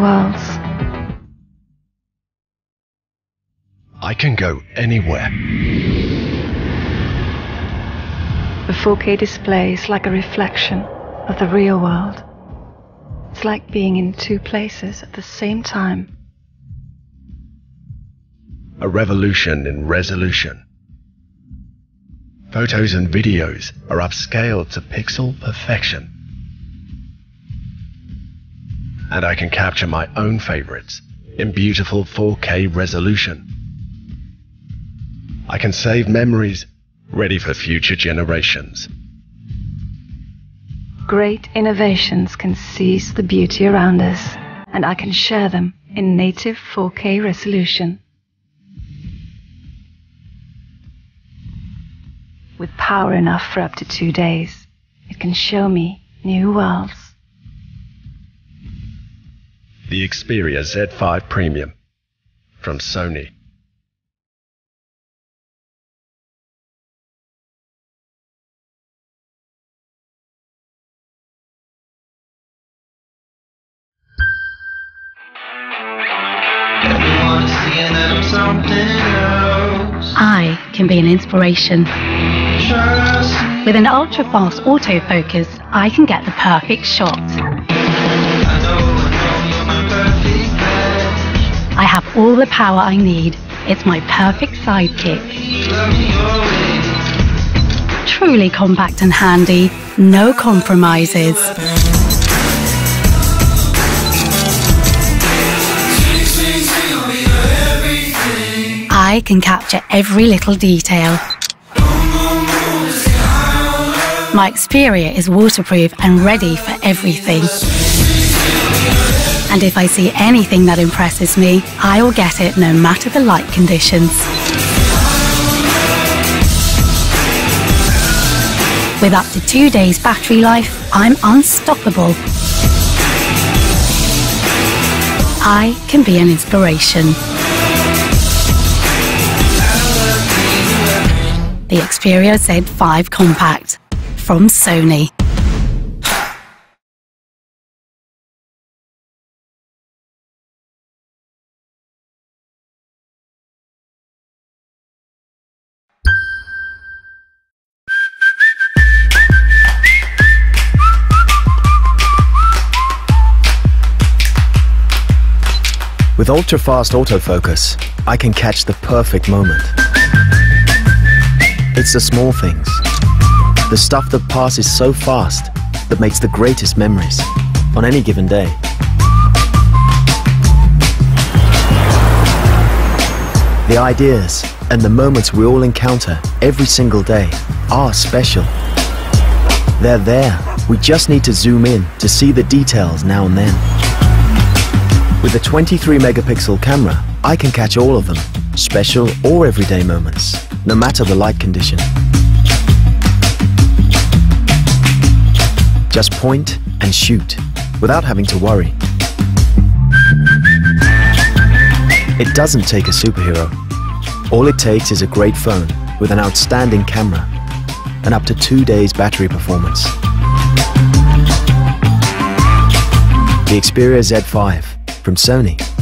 worlds. I can go anywhere. The 4K display is like a reflection of the real world. It's like being in two places at the same time. A revolution in resolution. Photos and videos are upscaled to pixel perfection. And I can capture my own favorites in beautiful 4K resolution. I can save memories ready for future generations. Great innovations can seize the beauty around us, and I can share them in native 4K resolution. With power enough for up to two days, it can show me new worlds. The Xperia Z5 Premium from Sony. I can be an inspiration. With an ultra fast autofocus, I can get the perfect shot. I have all the power I need. It's my perfect sidekick. Truly compact and handy, no compromises. I can capture every little detail. My Xperia is waterproof and ready for everything. And if I see anything that impresses me, I will get it no matter the light conditions. With up to two days battery life, I'm unstoppable. I can be an inspiration. The Xperia Z5 Compact from Sony. With ultra-fast autofocus, I can catch the perfect moment. It's the small things, the stuff that passes so fast that makes the greatest memories on any given day. The ideas and the moments we all encounter every single day are special. They're there. We just need to zoom in to see the details now and then. With a 23 megapixel camera, I can catch all of them, special or everyday moments, no matter the light condition. Just point and shoot without having to worry. It doesn't take a superhero. All it takes is a great phone with an outstanding camera and up to two days battery performance. The Xperia Z5 from Sony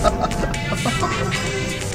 ハハハハ!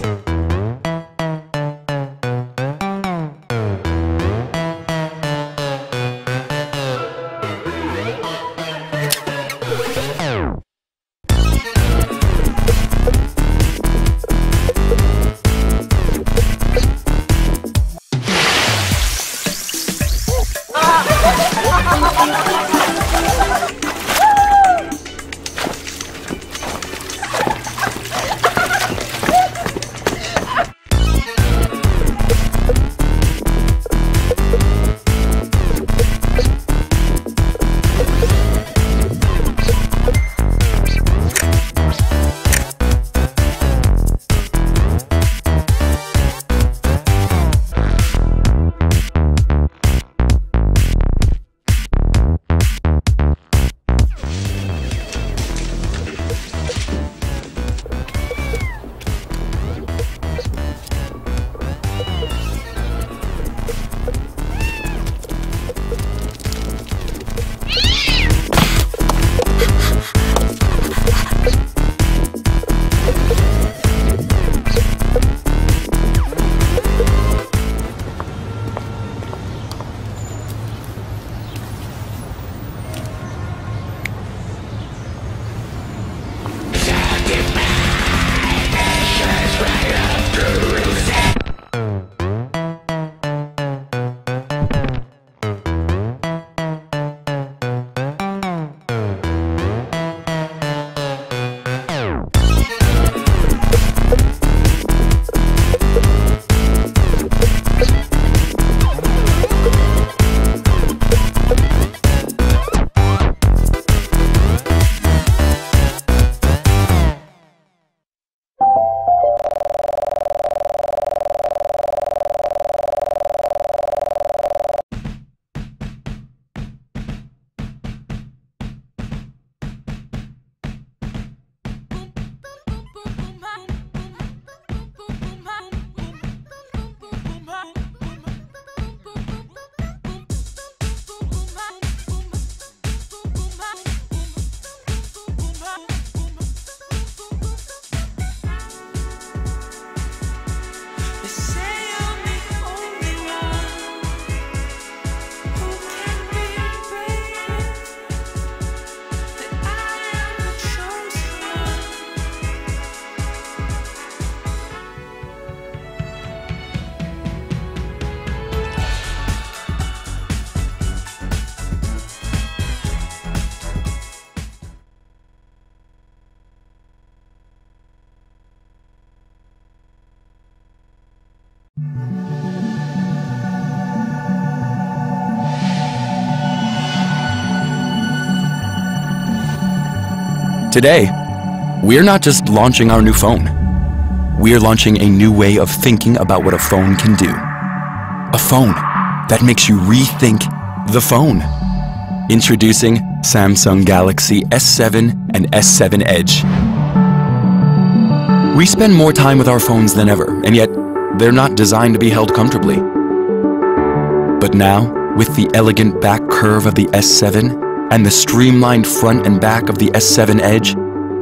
Today, we're not just launching our new phone. We're launching a new way of thinking about what a phone can do. A phone that makes you rethink the phone. Introducing Samsung Galaxy S7 and S7 Edge. We spend more time with our phones than ever, and yet they're not designed to be held comfortably. But now, with the elegant back curve of the S7 and the streamlined front and back of the S7 Edge,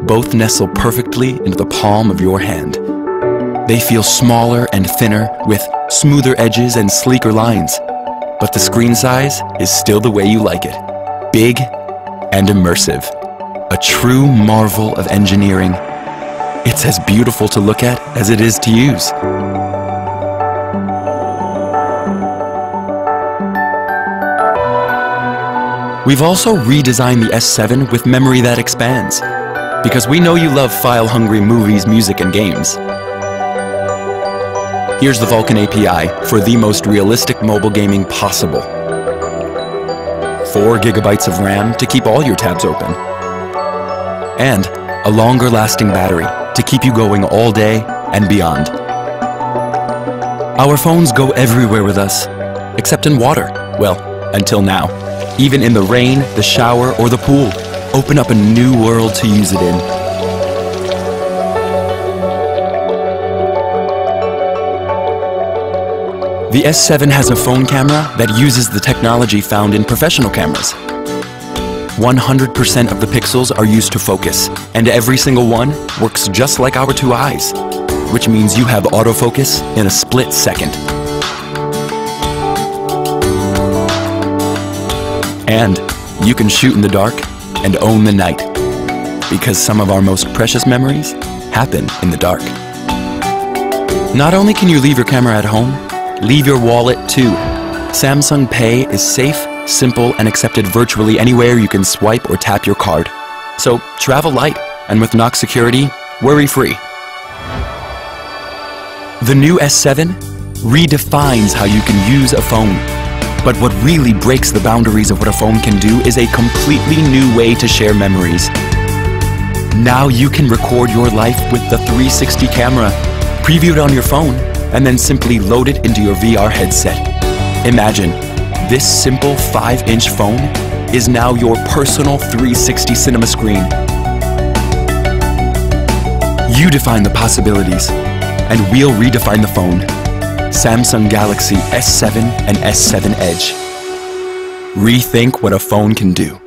both nestle perfectly into the palm of your hand. They feel smaller and thinner with smoother edges and sleeker lines, but the screen size is still the way you like it big and immersive. A true marvel of engineering. It's as beautiful to look at as it is to use. We've also redesigned the S7 with memory that expands, because we know you love file-hungry movies, music, and games. Here's the Vulkan API for the most realistic mobile gaming possible. 4 gigabytes of RAM to keep all your tabs open. And a longer lasting battery to keep you going all day and beyond. Our phones go everywhere with us, except in water. Well, until now. Even in the rain, the shower, or the pool. Open up a new world to use it in. The S7 has a phone camera that uses the technology found in professional cameras. 100% of the pixels are used to focus, and every single one works just like our two eyes, which means you have autofocus in a split second. And you can shoot in the dark and own the night, because some of our most precious memories happen in the dark. Not only can you leave your camera at home, leave your wallet too. Samsung Pay is safe, simple, and accepted virtually anywhere you can swipe or tap your card. So travel light, and with Knox Security, worry free. The new S7 redefines how you can use a phone. But what really breaks the boundaries of what a phone can do is a completely new way to share memories. Now you can record your life with the 360 camera, preview it on your phone, and then simply load it into your VR headset. Imagine, this simple 5-inch phone is now your personal 360 cinema screen. You define the possibilities, and we'll redefine the phone. Samsung Galaxy S7 and S7 Edge. Rethink what a phone can do.